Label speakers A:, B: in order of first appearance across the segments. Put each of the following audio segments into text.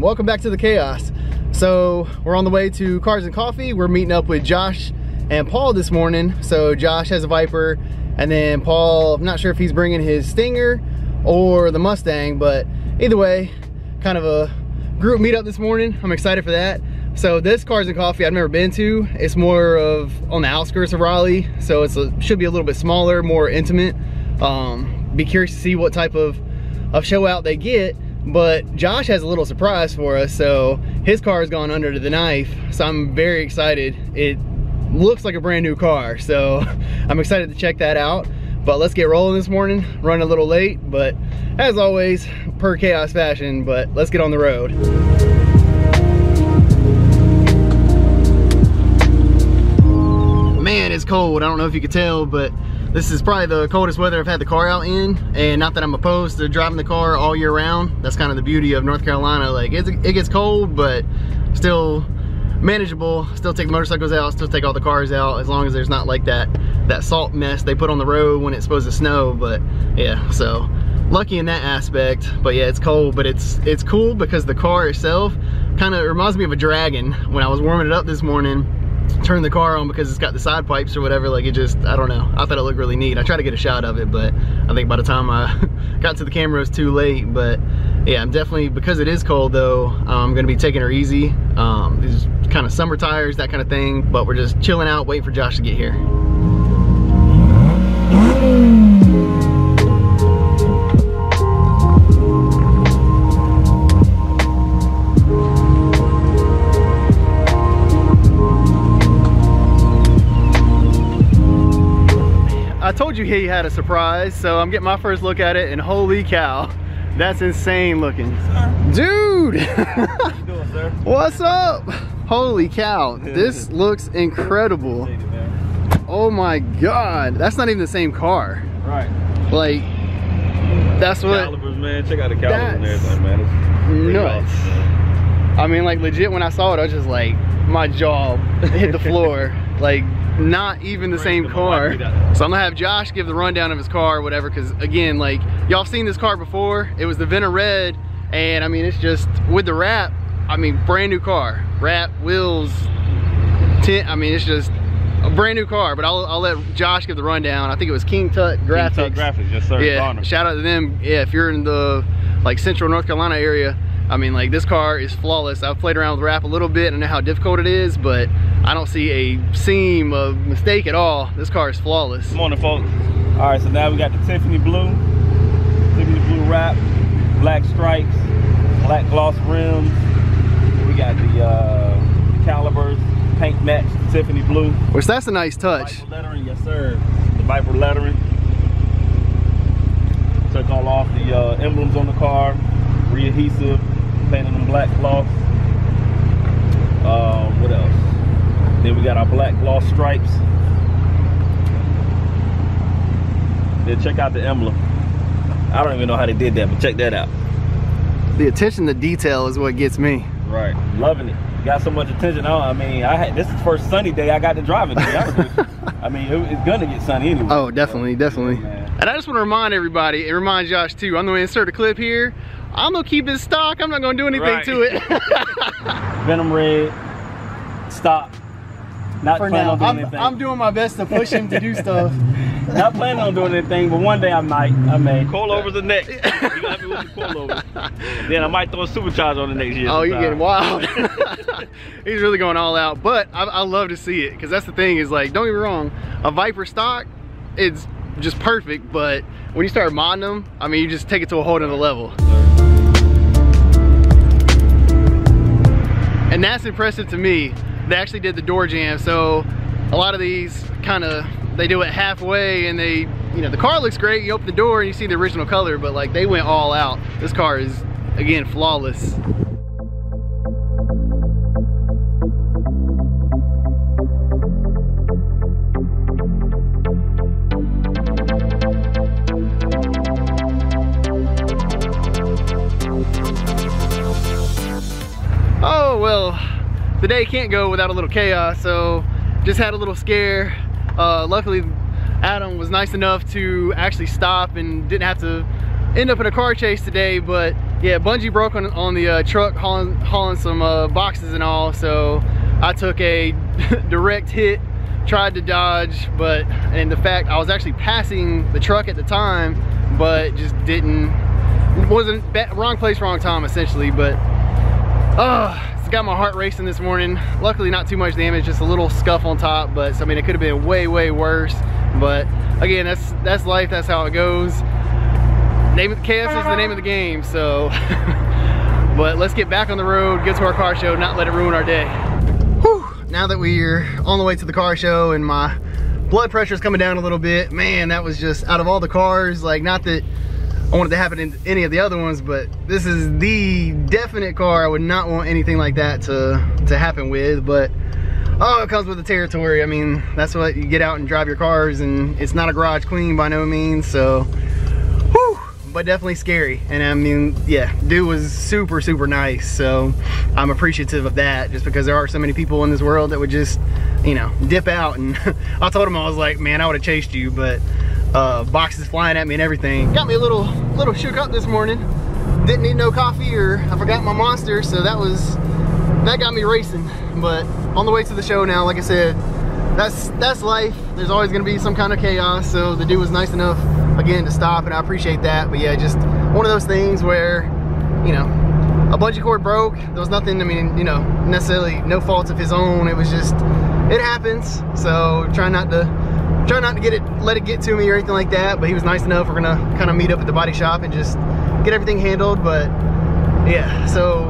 A: everyone welcome back to the chaos. So we're on the way to cars and coffee. We're meeting up with josh and paul this morning. So josh has a viper and then paul i'm not sure if he's bringing his stinger or the mustang but either way kind of a group meetup this morning. I'm excited for that. So this cars and coffee i've never been to it's more of on the outskirts of raleigh so it should be a little bit smaller more intimate. Um, be curious to see what type of of show out they get but Josh has a little surprise for us. So his car has gone under the knife. So I'm very excited. It looks like a brand new car. So I'm excited to check that out. But let's get rolling this morning. Run a little late, but as always, per chaos fashion, but let's get on the road. Man, it's cold. I don't know if you could tell, but this is probably the coldest weather I've had the car out in. And not that I'm opposed to driving the car all year round. That's kind of the beauty of North Carolina. Like it gets cold, but still manageable. Still take motorcycles out, still take all the cars out as long as there's not like that, that salt mess they put on the road when it's supposed to snow. But yeah, so lucky in that aspect. But yeah, it's cold, but it's it's cool because the car itself kind of reminds me of a dragon. When I was warming it up this morning, turn the car on because it's got the side pipes or whatever like it just I don't know. I thought it looked really neat. I tried to get a shot of it but I think by the time I got to the camera it was too late. But yeah I'm definitely because it is cold though I'm gonna be taking her easy. Um, these kind of summer tires that kind of thing but we're just chilling out waiting for Josh to get here I told you he had a surprise, so I'm getting my first look at it, and holy cow, that's insane looking. Sir. Dude! doing, What's up? Holy cow, this looks incredible. Oh my god, that's not even the same car.
B: Right.
A: Like, that's what...
B: Calipers, man. Check out the calipers and everything, man.
A: nuts. Awesome, I mean, like, legit, when I saw it, I was just like, my jaw hit the floor. like, not even the same car. So I'm gonna have Josh give the rundown of his car or whatever, because again, like, y'all seen this car before. It was the Venom Red, and I mean, it's just, with the wrap, I mean, brand new car. Wrap, wheels, tint, I mean, it's just a brand new car, but I'll, I'll let Josh give the rundown. I think it was King Tutt Graphics.
B: King Tutt Graphics, yes sir.
A: Yeah, shout out to them. Yeah, if you're in the, like, central North Carolina area, I mean, like, this car is flawless. I've played around with wrap a little bit. And I know how difficult it is, but I don't see a seam of mistake at all. This car is flawless.
B: Good morning, folks. All right, so now we got the Tiffany Blue, Tiffany Blue wrap, black stripes, black gloss rims. We got the, uh, the calipers, paint match, Tiffany Blue.
A: Which that's a nice touch.
B: Viper lettering, yes sir. The Viper lettering. Took all off the uh, emblems on the car, re-adhesive, painted them black cloth. Uh, what else? Then we got our black gloss stripes. Then check out the emblem. I don't even know how they did that, but check that out.
A: The attention to detail is what gets me.
B: Right, loving it. Got so much attention on. I mean, I had this is the first sunny day I got to drive it. I mean, it, it's gonna get sunny anyway.
A: Oh, definitely, so, definitely. Yeah, and I just want to remind everybody, and remind Josh too. I'm gonna insert a clip here. I'm gonna keep it stock. I'm not gonna do anything right. to it.
B: Venom red, stop. Not
A: For now, I'm, I'm, doing my best to push him to do stuff.
B: Not planning on doing anything, but one day I might. I may. Coil over the next. you gotta be with the coil over. Then I might throw a supercharge on the next year.
A: Oh, you're getting wild. He's really going all out, but I, I love to see it because that's the thing is like, don't get me wrong, a Viper stock, it's just perfect, but when you start modding them, I mean, you just take it to a whole nother level. And that's impressive to me they actually did the door jamb. So a lot of these kind of, they do it halfway and they, you know, the car looks great. You open the door and you see the original color, but like they went all out. This car is, again, flawless. The day can't go without a little chaos so just had a little scare uh, luckily Adam was nice enough to actually stop and didn't have to end up in a car chase today but yeah, bungee broke on, on the uh, truck hauling, hauling some uh, boxes and all. So I took a direct hit, tried to dodge, but, and the fact I was actually passing the truck at the time, but just didn't, wasn't, wrong place, wrong time essentially, but, uh, got my heart racing this morning. Luckily not too much damage, just a little scuff on top, but I mean, it could have been way, way worse. But again, that's, that's life, that's how it goes. Name of the chaos is the name of the game, so. but let's get back on the road, get to our car show, not let it ruin our day. Whew, now that we're on the way to the car show and my blood pressure is coming down a little bit, man, that was just out of all the cars, like not that I wanted to happen in any of the other ones, but this is the definite car I would not want anything like that to, to happen with, but oh, it comes with the territory. I mean, that's what you get out and drive your cars and it's not a garage queen by no means, so but definitely scary. And I mean, yeah, dude was super, super nice. So I'm appreciative of that just because there are so many people in this world that would just, you know, dip out. And I told him, I was like, man, I would have chased you, but uh, boxes flying at me and everything. Got me a little, little shook up this morning. Didn't need no coffee or I forgot my monster. So that was, that got me racing. But on the way to the show now, like I said, that's that's life. There's always gonna be some kind of chaos. So the dude was nice enough again to stop and I appreciate that. But yeah, just one of those things where, you know, a bungee cord broke. There was nothing, I mean, you know, necessarily no faults of his own. It was just, it happens. So try not to, try not to get it, let it get to me or anything like that. But he was nice enough. We're gonna kind of meet up at the body shop and just get everything handled. But yeah, so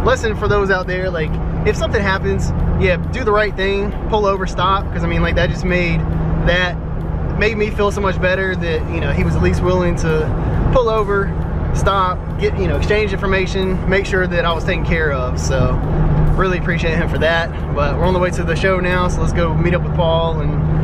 A: lesson for those out there, like if something happens, yeah, do the right thing, pull over, stop. Cause I mean, like that just made that made me feel so much better that, you know, he was at least willing to pull over, stop, get, you know, exchange information, make sure that I was taken care of. So really appreciate him for that. But we're on the way to the show now, so let's go meet up with Paul and,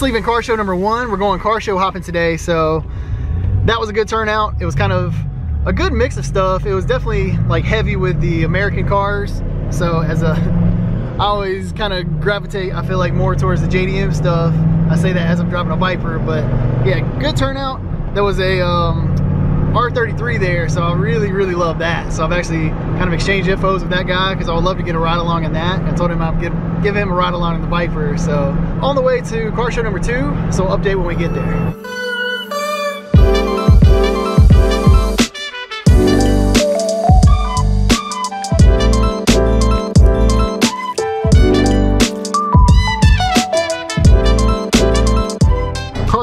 A: Just leaving car show number one. We're going car show hopping today, so that was a good turnout. It was kind of a good mix of stuff. It was definitely like heavy with the American cars. So as a, I always kind of gravitate, I feel like more towards the JDM stuff. I say that as I'm driving a Viper, but yeah, good turnout. There was a um, R33 there, so I really, really love that. So I've actually kind of exchanged infos with that guy because I would love to get a ride along in that. I told him I'd give, give him a ride along in the Viper. So on the way to car show number two, so update when we get there.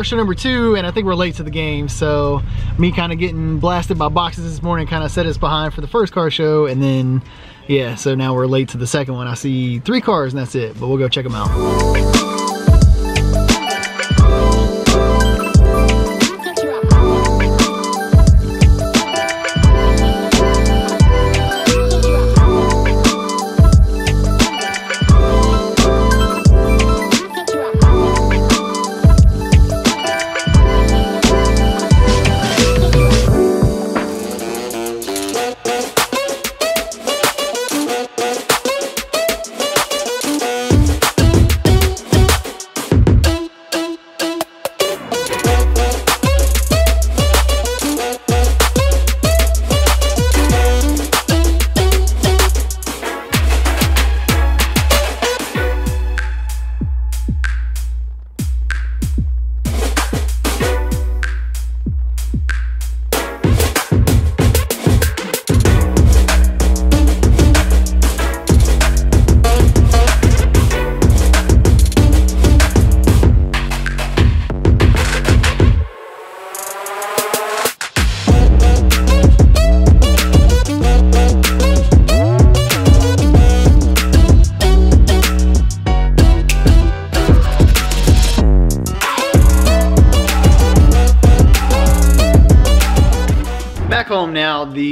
A: Question number two, and I think we're late to the game, so me kind of getting blasted by boxes this morning kind of set us behind for the first car show, and then, yeah, so now we're late to the second one. I see three cars and that's it, but we'll go check them out.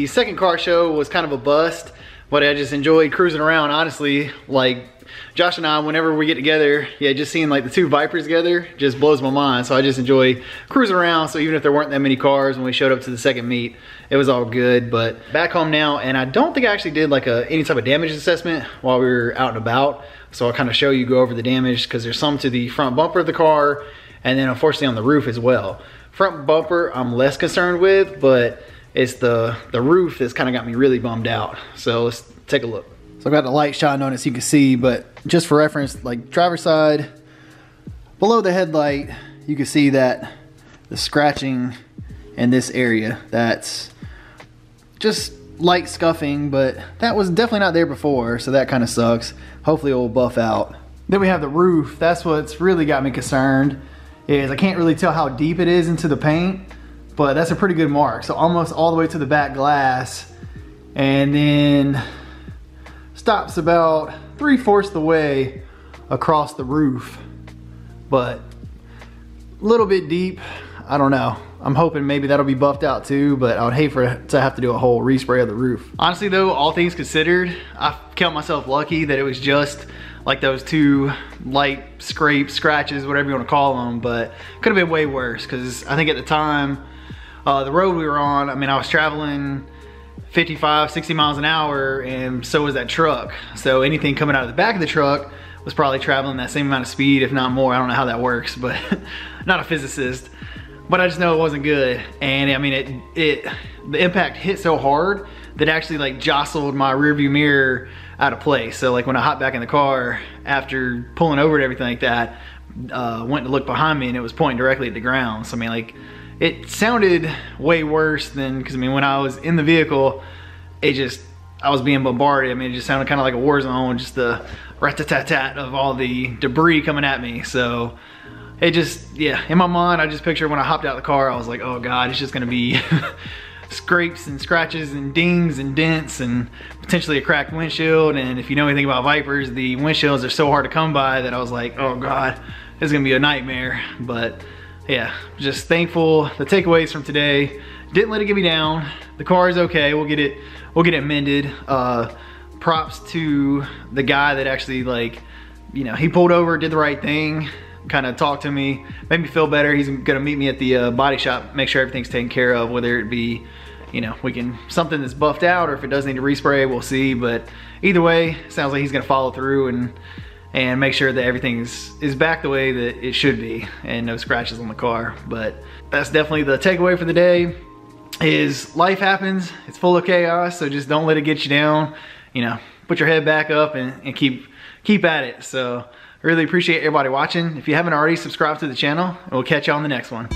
A: The second car show was kind of a bust, but I just enjoyed cruising around, honestly. Like, Josh and I, whenever we get together, yeah, just seeing like the two Vipers together just blows my mind. So I just enjoy cruising around. So even if there weren't that many cars when we showed up to the second meet, it was all good. But back home now, and I don't think I actually did like a any type of damage assessment while we were out and about. So I'll kind of show you, go over the damage because there's some to the front bumper of the car and then unfortunately on the roof as well. Front bumper I'm less concerned with, but it's the, the roof that's kind of got me really bummed out. So let's take a look. So I've got the light shine on it so you can see, but just for reference, like driver side, below the headlight, you can see that the scratching in this area, that's just light scuffing, but that was definitely not there before, so that kind of sucks. Hopefully it will buff out. Then we have the roof. That's what's really got me concerned is I can't really tell how deep it is into the paint, but that's a pretty good mark. So almost all the way to the back glass and then stops about three fourths the way across the roof, but a little bit deep. I don't know. I'm hoping maybe that'll be buffed out too, but I would hate for to have to do a whole respray of the roof. Honestly though, all things considered, I count myself lucky that it was just like those two light scrapes, scratches, whatever you want to call them, but could have been way worse because I think at the time, uh, the road we were on, I mean, I was traveling 55, 60 miles an hour and so was that truck. So anything coming out of the back of the truck was probably traveling that same amount of speed, if not more. I don't know how that works, but not a physicist. But I just know it wasn't good. And I mean, it, it the impact hit so hard that actually like jostled my rearview mirror out of place. So like when I hopped back in the car after pulling over and everything like that, uh, went to look behind me and it was pointing directly at the ground. So I mean like it sounded way worse than, cause I mean when I was in the vehicle, it just, I was being bombarded. I mean it just sounded kind of like a war zone, just the rat-tat-tat of all the debris coming at me. So it just, yeah, in my mind, I just pictured when I hopped out of the car, I was like, oh God, it's just gonna be scrapes and scratches and dings and dents and potentially a cracked windshield. And if you know anything about Vipers, the windshields are so hard to come by that I was like, oh God, this is gonna be a nightmare. But yeah, just thankful. The takeaways from today, didn't let it get me down. The car is okay, we'll get it, we'll get it mended. Uh, props to the guy that actually like, you know, he pulled over, did the right thing, kind of talked to me, made me feel better. He's gonna meet me at the uh, body shop, make sure everything's taken care of, whether it be, you know, we can, something that's buffed out or if it does need a respray, we'll see. But either way, sounds like he's gonna follow through and and make sure that everything's is back the way that it should be and no scratches on the car. But that's definitely the takeaway for the day is life happens, it's full of chaos, so just don't let it get you down. You know, put your head back up and, and keep keep at it. So really appreciate everybody watching. If you haven't already, subscribe to the channel and we'll catch you on the next one.